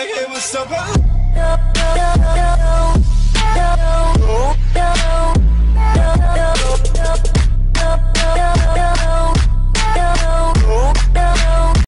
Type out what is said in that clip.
like it was so